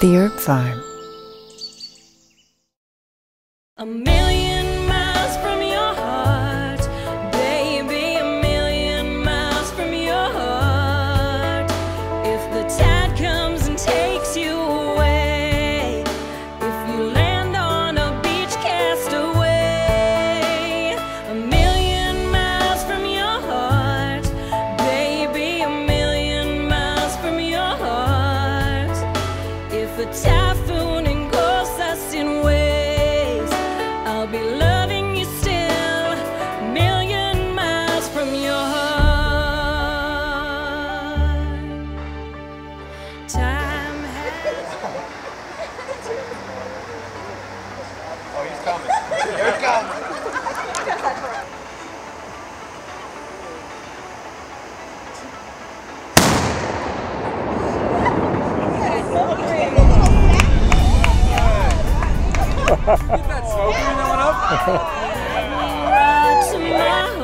The Herb Farm. Right to my